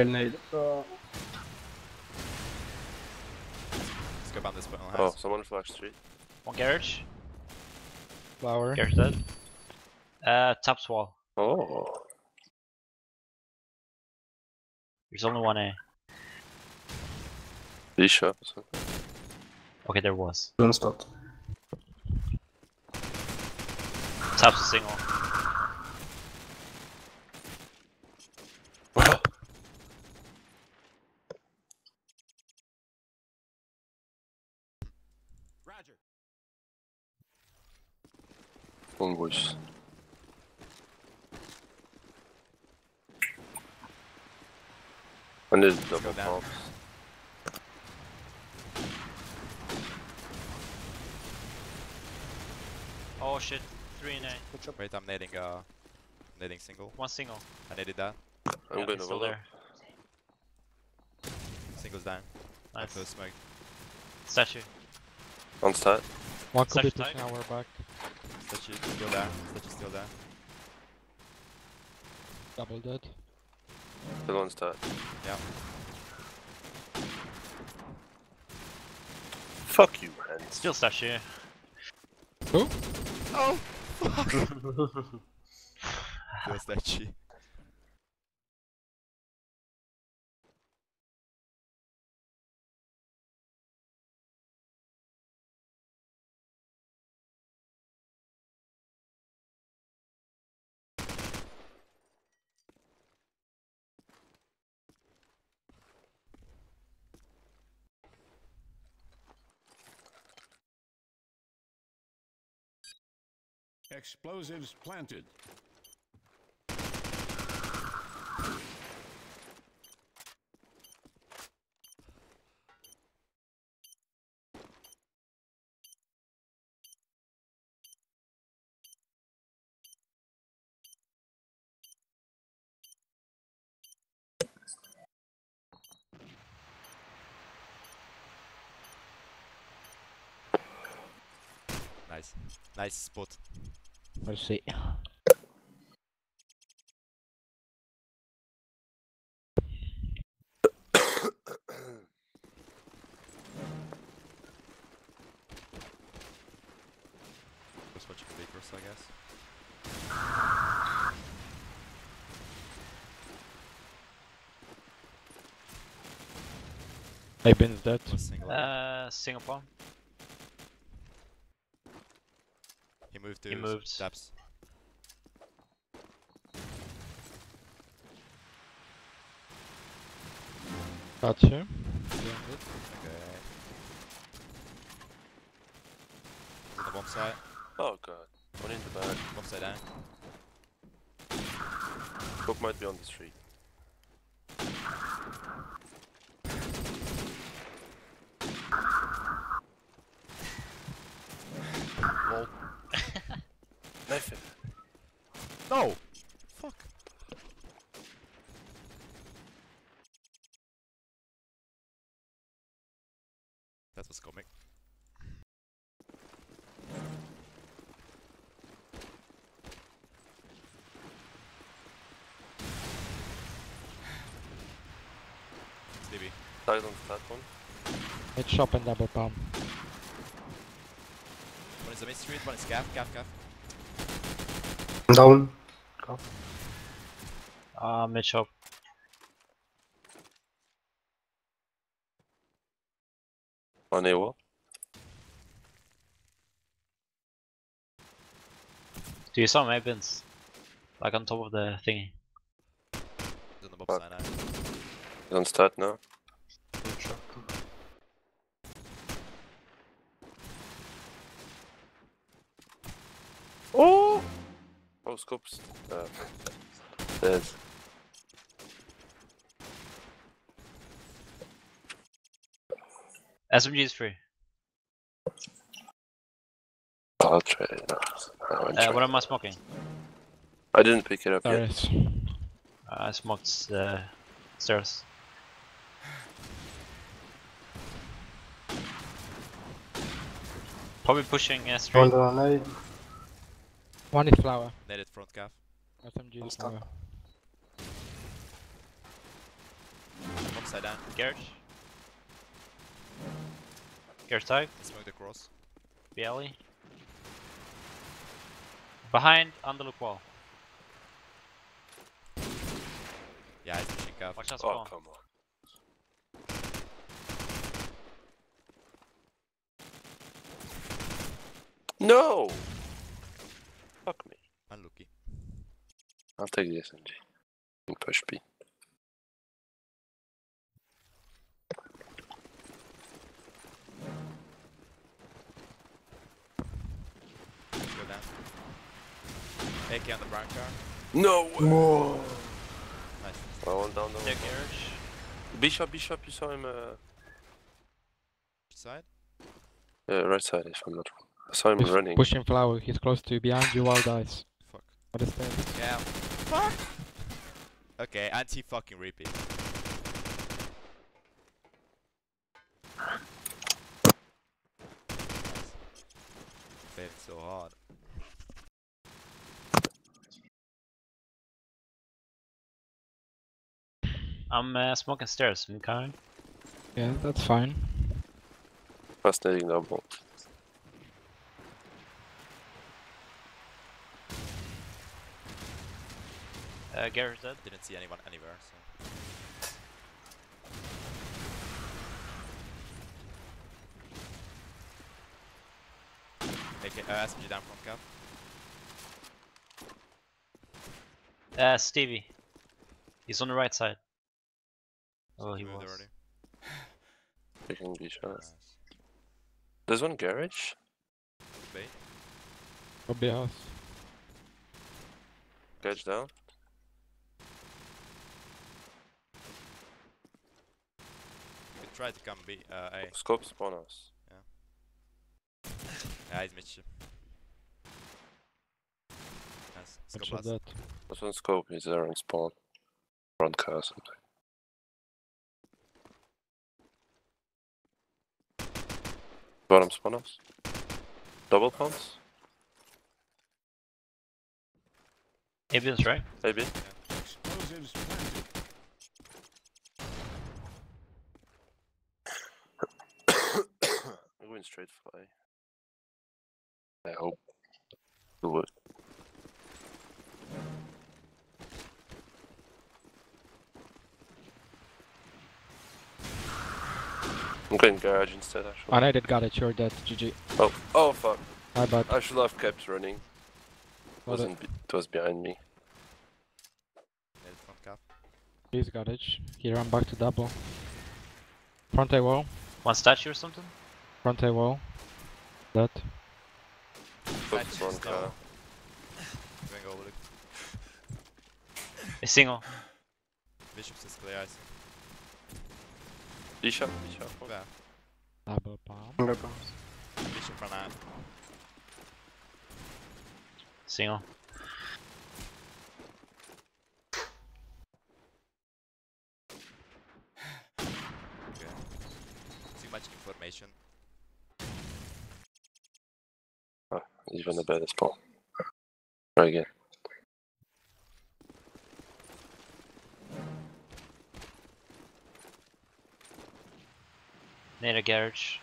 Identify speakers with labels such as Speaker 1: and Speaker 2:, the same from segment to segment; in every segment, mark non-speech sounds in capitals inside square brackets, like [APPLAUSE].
Speaker 1: Fail nade.
Speaker 2: So,
Speaker 3: Let's go down this point on
Speaker 4: Oh,
Speaker 3: house.
Speaker 4: someone flash street.
Speaker 5: One garage.
Speaker 6: Flower.
Speaker 5: Garage dead. Uh, top wall.
Speaker 4: Oh.
Speaker 5: There's only one A.
Speaker 4: B shot or something.
Speaker 5: Okay, there was.
Speaker 1: Don't stop.
Speaker 5: Top's a single.
Speaker 4: One voice. I need double
Speaker 3: down.
Speaker 4: pops.
Speaker 5: Oh shit. Three in A.
Speaker 3: Wait, I'm nading, uh, nading single.
Speaker 5: One single.
Speaker 3: I naded that.
Speaker 4: I'm
Speaker 5: Yeah,
Speaker 4: gonna
Speaker 5: still there.
Speaker 3: Single's down.
Speaker 5: Nice.
Speaker 3: Close smoke.
Speaker 5: Statue.
Speaker 4: On stat.
Speaker 6: One could be
Speaker 5: Such
Speaker 6: pushing
Speaker 5: type.
Speaker 6: our back.
Speaker 3: Statue still there. Statue still there.
Speaker 6: Double dead.
Speaker 4: The one's stat.
Speaker 3: Yeah.
Speaker 4: Fuck you, hands.
Speaker 5: Still statue.
Speaker 6: Who?
Speaker 3: Oh! [LAUGHS] Still statue.
Speaker 7: Explosives planted.
Speaker 3: Nice. Nice spot.
Speaker 6: Let's see.
Speaker 3: Just watching the I guess.
Speaker 6: Hey, Bin's dead.
Speaker 3: One single.
Speaker 5: Uh, single palm.
Speaker 3: he moved to
Speaker 5: he moved.
Speaker 3: steps.
Speaker 6: Got you.
Speaker 3: Okay. On the bomb side.
Speaker 4: Oh god. One in the back.
Speaker 3: Bomb side down.
Speaker 4: Cook might be on the street.
Speaker 3: Lol.
Speaker 4: Knife him.
Speaker 3: No! Fuck. That was comic. Stevie.
Speaker 4: Side on stat one.
Speaker 6: Mid shop and double palm.
Speaker 3: One is the mid street, one is gaff, gaff, gaff.
Speaker 1: Down.
Speaker 5: Uh, mid shop.
Speaker 4: On A wall.
Speaker 5: Do you saw my bins? Like on top of the thingy.
Speaker 3: He's on the bomb
Speaker 4: Fuck.
Speaker 3: side now.
Speaker 4: He's on stat now. Oh, scopes. Uh, dead.
Speaker 5: SMG is free.
Speaker 4: I'll try it. No,
Speaker 5: Uh,
Speaker 4: try.
Speaker 5: what am I smoking?
Speaker 4: I didn't pick it up
Speaker 6: There
Speaker 4: yet.
Speaker 6: is.
Speaker 5: Uh, I smoked the stairs. Probably pushing S street.
Speaker 1: One down nade.
Speaker 6: One is flower.
Speaker 3: Naded front gaff.
Speaker 6: SMG
Speaker 1: One
Speaker 6: is
Speaker 1: stop.
Speaker 6: flower.
Speaker 3: Side down.
Speaker 5: Garage. Garage tag.
Speaker 3: Smoke the cross.
Speaker 5: BLE. Behind underlook wall.
Speaker 3: Yeah, he's pushing calf.
Speaker 5: Watch out
Speaker 4: Oh, come on. No! Fuck me.
Speaker 3: Unlucky.
Speaker 4: I'll take the SMG. And push B.
Speaker 3: Go down. AK on the brown car.
Speaker 4: No way!
Speaker 3: Nice.
Speaker 4: I went down the
Speaker 5: Their garage.
Speaker 4: Bishop, Bishop, you saw him, uh,
Speaker 3: side?
Speaker 4: uh, right side if I'm not wrong. I saw him
Speaker 6: He's
Speaker 4: running.
Speaker 6: pushing flower. He's close to you. Behind you, all dies.
Speaker 3: Fuck.
Speaker 6: What is that?
Speaker 3: Yeah. Fuck! Okay, anti fucking repeat. Failing so hard.
Speaker 5: I'm uh, smoking stairs. I'm coming.
Speaker 6: Yeah, that's fine.
Speaker 4: Fascinating double.
Speaker 5: Uh, garage dead.
Speaker 3: Didn't see anyone anywhere, so. AK, uh, SMG down from cap.
Speaker 5: Uh, Stevie. He's on the right side. Oh, he
Speaker 3: Moved
Speaker 5: was.
Speaker 3: already.
Speaker 4: Taking Bishop.
Speaker 3: Nice.
Speaker 4: There's one garage.
Speaker 3: Bait.
Speaker 6: Lobby house.
Speaker 4: Garage down.
Speaker 3: You can try to come B, uh, A.
Speaker 4: Scope spawn us.
Speaker 3: Yeah, he's Mitch. Nice. Let's
Speaker 6: Much
Speaker 3: go
Speaker 6: that.
Speaker 4: There's one scope, he's there on spawn. Front car or something. Bottom spawn us. Double pumps?
Speaker 5: Avian's right.
Speaker 4: Maybe.
Speaker 7: Explosives planted.
Speaker 4: I'm going straight fly. I hope. It would. I'm going garage instead actually.
Speaker 6: I needed got it. You're dead. GG.
Speaker 4: Oh, oh fuck.
Speaker 6: My bad.
Speaker 4: I should have kept running. It wasn't. be- It was behind me.
Speaker 3: Mid front cap.
Speaker 6: He's got it. He ran back to double. Front A wall.
Speaker 5: One statue or something?
Speaker 6: Front A wall. That.
Speaker 4: Focus
Speaker 3: Match
Speaker 4: one
Speaker 3: is
Speaker 4: car.
Speaker 3: down. Going over it.
Speaker 5: A single.
Speaker 3: Bishop's is clear, I see.
Speaker 4: Bishop, Bishop. one.
Speaker 3: Yeah.
Speaker 6: Double palm.
Speaker 3: Bishop front out.
Speaker 5: Single.
Speaker 3: Okay. Too much information.
Speaker 4: Even a better spawn. Try again.
Speaker 5: Need a garage.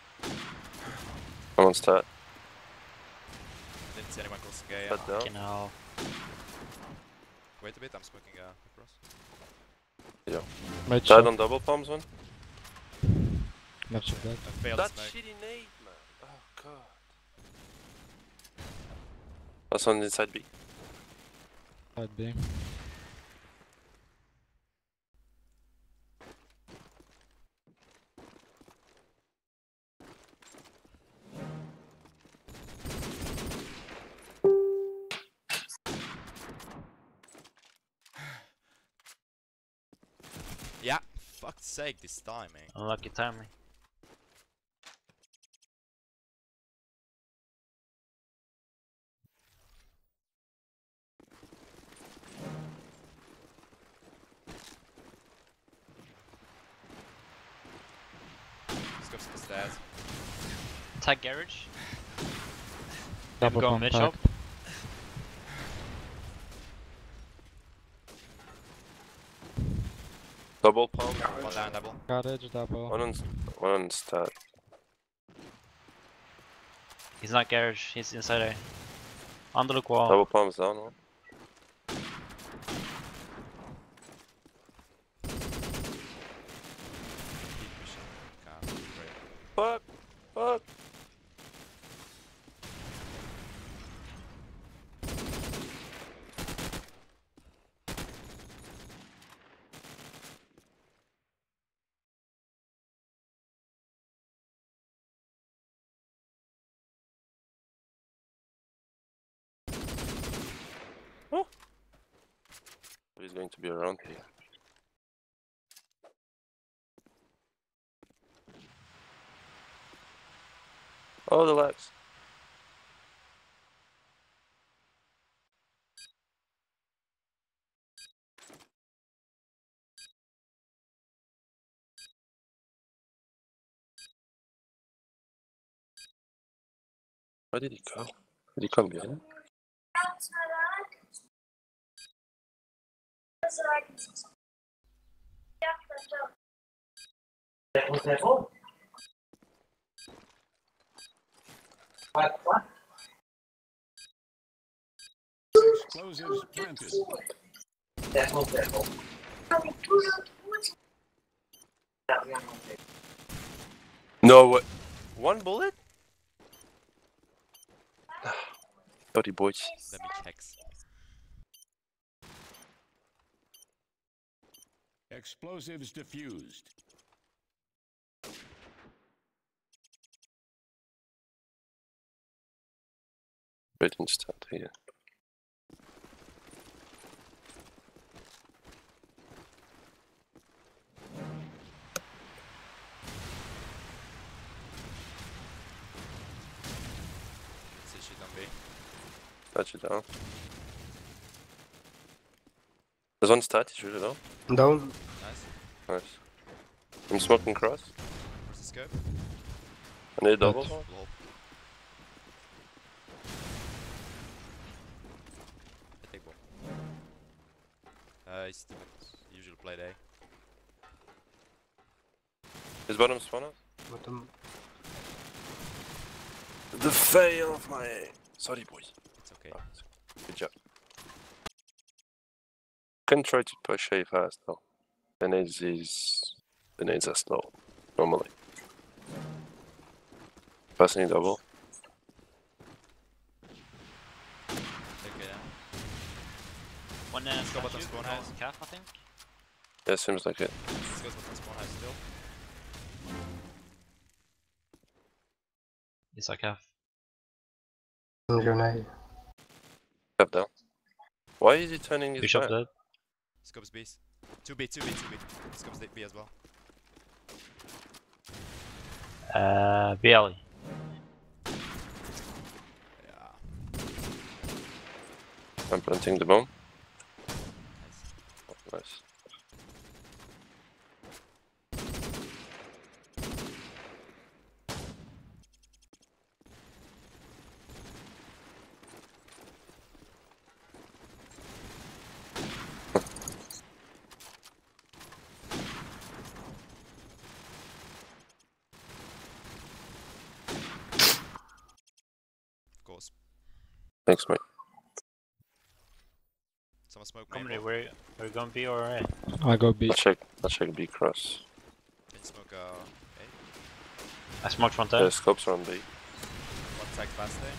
Speaker 4: I'm on start.
Speaker 3: Didn't see anyone close to A.
Speaker 4: Head down.
Speaker 5: Fucking hell.
Speaker 3: Wait a bit, I'm smoking uh, across.
Speaker 6: Mid
Speaker 4: Died
Speaker 6: shot.
Speaker 4: on double palms one.
Speaker 6: Much of that.
Speaker 3: I failed
Speaker 4: That
Speaker 3: the smoke.
Speaker 4: shitty nade, man. Oh god. That's on inside B.
Speaker 6: Side B. [SIGHS]
Speaker 3: Yeah, fuck's sake, this timing. Eh?
Speaker 5: Unlucky timing.
Speaker 3: Let's go to the stairs.
Speaker 5: Tag garage.
Speaker 6: Double
Speaker 5: go
Speaker 6: palm
Speaker 5: mid shop.
Speaker 6: tagged.
Speaker 4: Double palm.
Speaker 3: One down, double.
Speaker 6: Cottage, double.
Speaker 4: One on, one on stat.
Speaker 5: He's not garage, he's inside A. Under the wall.
Speaker 4: Double palms down one.
Speaker 3: Keep pushing. Car. Great.
Speaker 4: Fuck! Fuck! Oh. He's going to be around here. Oh, the legs. Where did he go? Did he come behind?
Speaker 7: Explosives planted.
Speaker 4: No, what? One bullet? [SIGHS] Sorry, boys.
Speaker 3: Let me check.
Speaker 7: Explosives defused.
Speaker 4: Wait instant here.
Speaker 3: See shit on B.
Speaker 4: Touch it down. There's one stat, you shoot it down.
Speaker 1: Down.
Speaker 3: Nice.
Speaker 4: Nice. I'm smoking cross.
Speaker 3: Where's the scope?
Speaker 4: I need a double.
Speaker 6: Good.
Speaker 3: Lol. I take one. Uh, he's usually played A.
Speaker 4: Is bottom spawner?
Speaker 1: Bottom.
Speaker 4: The fail of my. Sorry, boys.
Speaker 3: It's okay.
Speaker 4: Good job. Can try to push A fast though. The nades is. The are slow, normally. Passing double.
Speaker 3: Take it down.
Speaker 5: One uh,
Speaker 3: Let's go bottom spawn house.
Speaker 5: calf, I think.
Speaker 4: Yeah, seems like it.
Speaker 3: Let's go to the spawn house still.
Speaker 5: He's like calf.
Speaker 1: Grenade.
Speaker 4: Step down. Why is he turning his
Speaker 5: Bishop
Speaker 4: back?
Speaker 5: dead.
Speaker 3: Scopes B. 2B, 2B, 2B. Scopes B as well.
Speaker 5: Uh, BLE.
Speaker 3: Yeah.
Speaker 4: I'm planting the bomb.
Speaker 3: Nice.
Speaker 4: Nice.
Speaker 3: Of course.
Speaker 4: Thanks, mate.
Speaker 3: Someone smoke main.
Speaker 5: Comedy, where are you going B or A?
Speaker 6: I go B.
Speaker 4: I'll check. I'll check B cross.
Speaker 3: Can smoke uh, A?
Speaker 5: I smoked front
Speaker 4: The scopes are on B.
Speaker 3: One tag fast A.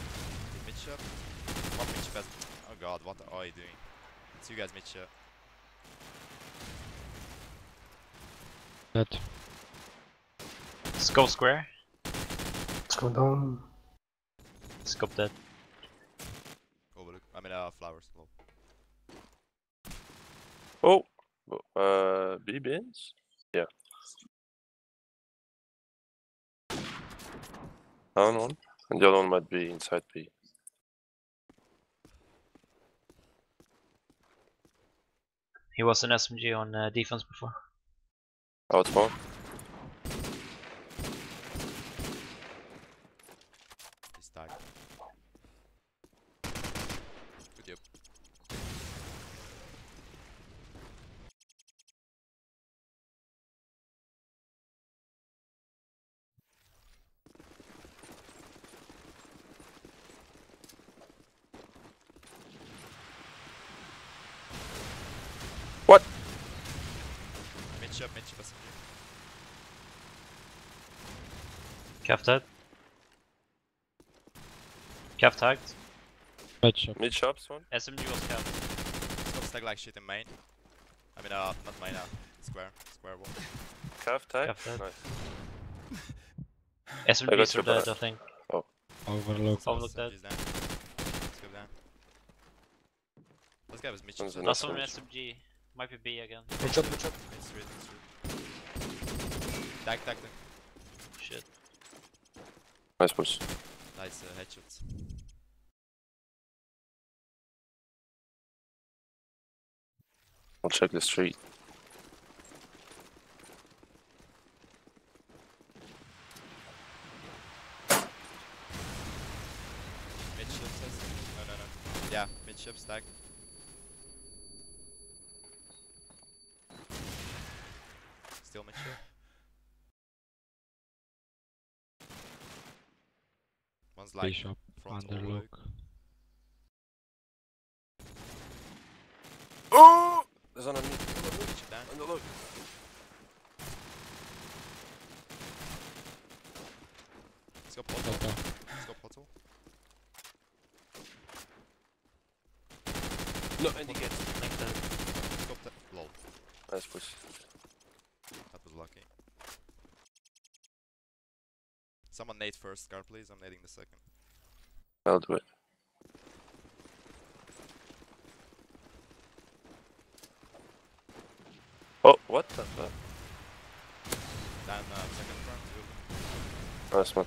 Speaker 3: Two mid shot. One mid shot. Oh god, what are you doing? It's you guys mid shot.
Speaker 6: Dead.
Speaker 5: Scope square.
Speaker 1: Let's go down.
Speaker 5: Scope dead.
Speaker 3: Overlook. I mean, uh, flowers. Low.
Speaker 4: Oh, uh, B bins. Yeah. Down one, and the other one might be inside B.
Speaker 5: He was an SMG on uh, defense before.
Speaker 4: Out one.
Speaker 3: He's tagged. Good job. Shop, mid shop, SMG.
Speaker 5: Calf dead. Calf tagged.
Speaker 6: Mid shop.
Speaker 4: Mid shops one.
Speaker 5: SMG was calf.
Speaker 3: Stop stack like shit in main. I mean, uh, not main, uh, square, square wall.
Speaker 4: Calf tag.
Speaker 5: Calf tag.
Speaker 4: Nice. I
Speaker 5: SMGs are dead. I think.
Speaker 6: Overlook.
Speaker 5: Oh, look that.
Speaker 3: SMG's down. Let's go down. This guy was mid shop.
Speaker 4: One's an
Speaker 5: Last one
Speaker 4: SMG.
Speaker 5: SMG. Might be B again.
Speaker 1: Mid shot, mid shot.
Speaker 3: Mid street, mid street. Tag, tag, tag.
Speaker 5: Shit.
Speaker 4: Nice push.
Speaker 3: Nice uh, headshots.
Speaker 4: I'll check the street.
Speaker 3: Mid ship says. No, no, no. Yeah, mid ship stack. Still mid ship. One's
Speaker 6: B
Speaker 3: like
Speaker 6: shop.
Speaker 3: front
Speaker 6: Underlook.
Speaker 3: overlook.
Speaker 4: Oh! There's one on me.
Speaker 3: Mid ship down.
Speaker 4: Underlook.
Speaker 3: Let's go portal.
Speaker 6: Photo.
Speaker 3: Let's go portal.
Speaker 4: No, and he gets.
Speaker 5: Link dead.
Speaker 3: Stop that. Lol.
Speaker 4: Nice push.
Speaker 3: That was lucky. Someone nade first, Scar, please. I'm nading the second.
Speaker 4: I'll do it. Oh, what the fuck?
Speaker 3: Down uh, second front. two.
Speaker 4: Nice one.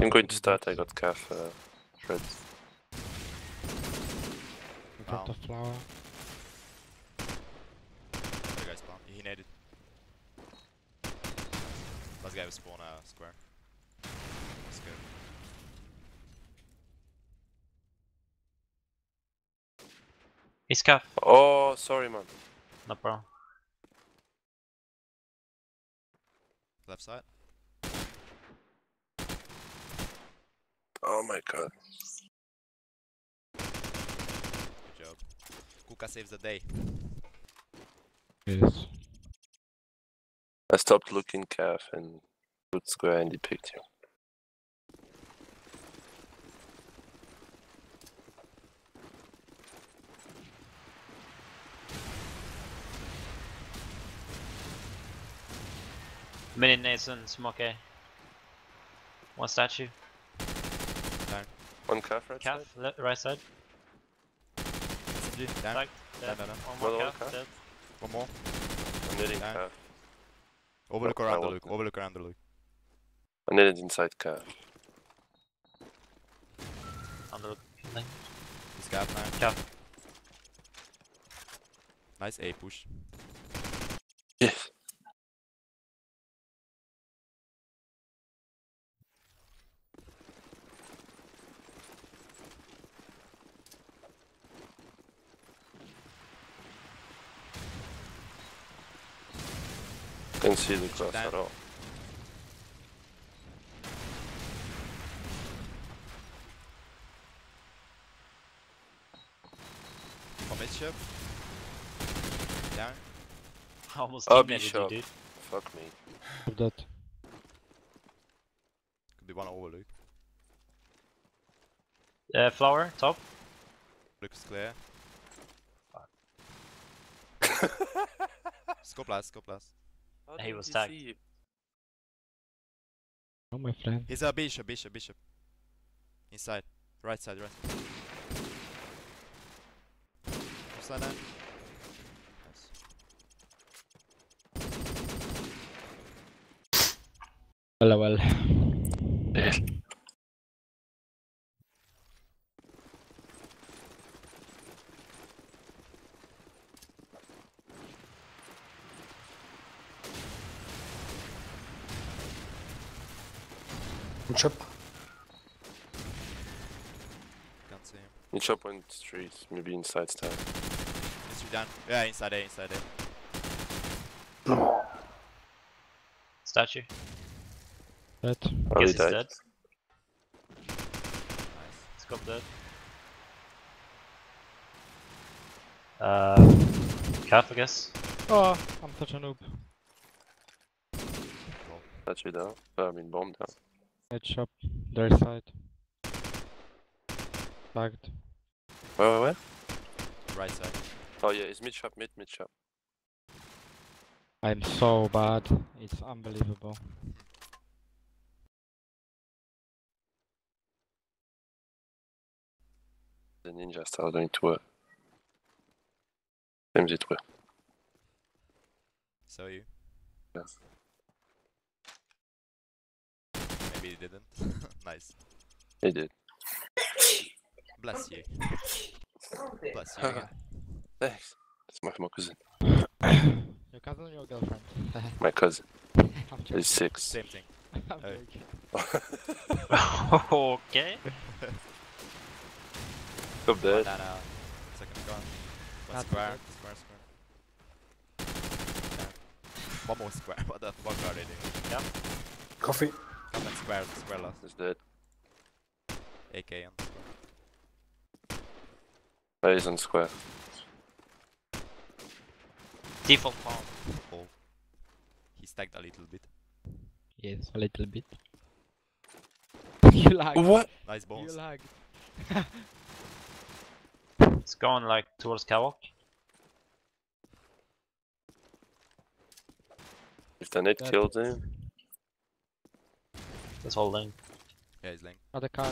Speaker 4: I'm going to start. I got calf uh, shreds.
Speaker 6: In front
Speaker 3: Wow.
Speaker 6: of flower.
Speaker 3: Other guy spawn. He naded. Last guy was spawn uh, square. That's good.
Speaker 5: He's calf.
Speaker 4: Oh, sorry, man.
Speaker 5: No problem.
Speaker 3: Left side.
Speaker 4: Oh my god.
Speaker 3: Good job. Kuka saves the day.
Speaker 6: Yes.
Speaker 4: I stopped looking calf and put square and he picked you.
Speaker 5: Mini nades and smoke A. One statue.
Speaker 4: One calf right
Speaker 5: Calf,
Speaker 4: side?
Speaker 5: le- right side.
Speaker 3: SMG. Down. Down, down, down.
Speaker 5: One more calf.
Speaker 4: calf.
Speaker 5: Dead.
Speaker 3: One more.
Speaker 4: I'm needing
Speaker 3: Down.
Speaker 4: calf.
Speaker 3: Overlook
Speaker 4: No,
Speaker 3: or
Speaker 4: I
Speaker 3: underlook.
Speaker 4: want them.
Speaker 3: Overlook or underlook.
Speaker 4: I need it inside calf.
Speaker 5: Underlook. Link.
Speaker 3: He's gap now.
Speaker 5: Calf.
Speaker 3: Nice A push.
Speaker 4: Can see the class
Speaker 3: Down.
Speaker 4: at all.
Speaker 3: From mid ship. Down.
Speaker 5: Almost
Speaker 4: Oh,
Speaker 5: team naded you,
Speaker 4: Bishop.
Speaker 5: dude.
Speaker 4: Fuck me.
Speaker 6: Of that.
Speaker 3: Could be one overlook.
Speaker 5: Uh, flower, top.
Speaker 3: Looks clear. [LAUGHS] Scope last, scope last.
Speaker 4: How
Speaker 5: He was
Speaker 4: he
Speaker 5: tagged.
Speaker 4: see you?
Speaker 6: Oh my friend.
Speaker 3: He's a bishop, bishop, bishop. Inside. Right side, right. Upside down. Nice.
Speaker 6: Well, well.
Speaker 1: Mid shot.
Speaker 3: Can't see him.
Speaker 4: You chop on street, maybe inside side.
Speaker 3: Is he down? Yeah, inside A, inside A.
Speaker 1: No.
Speaker 5: Statue.
Speaker 6: Dead.
Speaker 4: Oh,
Speaker 5: Guess
Speaker 4: he
Speaker 5: he's
Speaker 4: died.
Speaker 5: dead.
Speaker 3: Nice.
Speaker 5: Scope dead. Uh, calf, I guess.
Speaker 6: Oh, I'm such a noob.
Speaker 4: Touch it down. I mean, bomb down.
Speaker 6: Head shop, their side. Bagged.
Speaker 4: Where, where, where?
Speaker 3: Right side.
Speaker 4: Oh yeah, it's mid shop, mid, mid shop.
Speaker 6: I'm so bad. It's unbelievable.
Speaker 4: The ninja started doing tour. MZ tour.
Speaker 3: So you.
Speaker 4: Yes.
Speaker 3: Maybe he didn't. [LAUGHS] nice.
Speaker 4: He did.
Speaker 3: Bless you. Bless you again. [LAUGHS]
Speaker 4: Thanks. That's my, my cousin. [COUGHS]
Speaker 6: Your cousin or your girlfriend? [LAUGHS]
Speaker 4: My cousin.
Speaker 6: I'm.
Speaker 4: He's six.
Speaker 3: Same thing.
Speaker 6: I'm
Speaker 3: Hey.
Speaker 6: joking.
Speaker 5: okay.
Speaker 4: Up there.
Speaker 3: Banana. Second gun. One square.
Speaker 6: good.
Speaker 3: Square, square. Yeah. One more square. What the fuck are they doing?
Speaker 1: Coffee.
Speaker 3: Come and square, square last.
Speaker 4: He's dead.
Speaker 3: AK on square.
Speaker 4: He's on square.
Speaker 5: Default palm.
Speaker 3: Oh. He stacked a little bit.
Speaker 6: Yes, a little bit. [LAUGHS] you lag.
Speaker 4: What?
Speaker 3: Nice
Speaker 6: You
Speaker 3: bones.
Speaker 6: lag. [LAUGHS]
Speaker 5: It's going like towards catwalk.
Speaker 4: If the net
Speaker 6: That-
Speaker 4: killed eh? him.
Speaker 5: That's holding.
Speaker 3: Yeah, he's laying.
Speaker 6: Other car.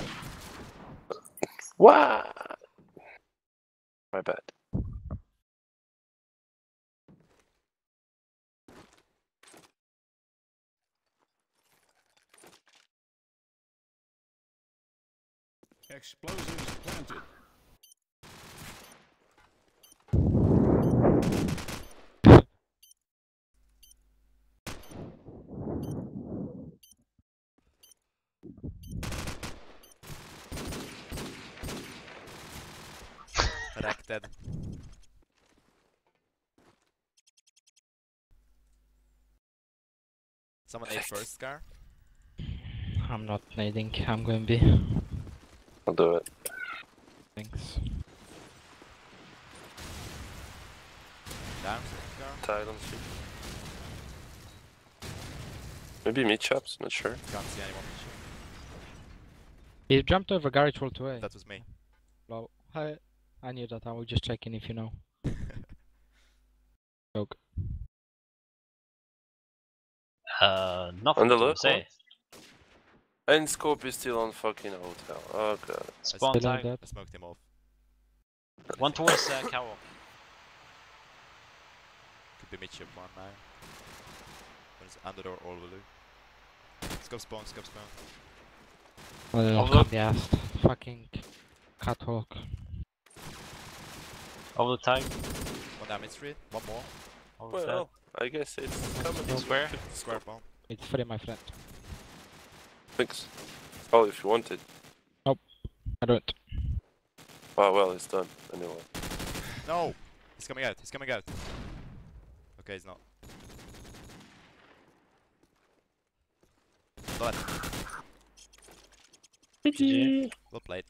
Speaker 4: What? My bad.
Speaker 7: Explosives planted.
Speaker 3: Wrecked. Someone ate first scar.
Speaker 6: I'm not nading. I'm going B.
Speaker 4: I'll do it.
Speaker 6: Thanks.
Speaker 3: Down second scar.
Speaker 4: Tied on sheep. Maybe mid chops, not sure.
Speaker 3: Can't see anyone.
Speaker 6: He jumped over garage wall to A.
Speaker 3: That was me.
Speaker 6: Low. Hi. I knew that. I was just checking if you know. [LAUGHS] Joke.
Speaker 5: Uh, nothing
Speaker 4: On the
Speaker 5: to
Speaker 4: look,
Speaker 5: say.
Speaker 4: And scope is still on fucking hotel. Oh god.
Speaker 5: Spawn
Speaker 6: Still on
Speaker 5: time.
Speaker 6: that.
Speaker 3: I smoked him off.
Speaker 5: One towards uh, catwalk.
Speaker 3: Could be midship one now. One is under or all blue. Scope spawn, scope spawn.
Speaker 6: Oh,
Speaker 5: Overlook.
Speaker 6: can't be asked. Fucking catwalk.
Speaker 5: Over the time.
Speaker 3: One damage street. One more.
Speaker 5: Over the
Speaker 4: Well, I guess it's coming.
Speaker 6: No.
Speaker 5: Square.
Speaker 3: Square bomb.
Speaker 6: It's free, my friend.
Speaker 4: Thanks. Oh, if you wanted.
Speaker 6: I don't.
Speaker 4: Oh well, it's done anyway.
Speaker 3: No! He's coming out. He's coming out. Okay, he's not. But
Speaker 5: GG.
Speaker 3: well played.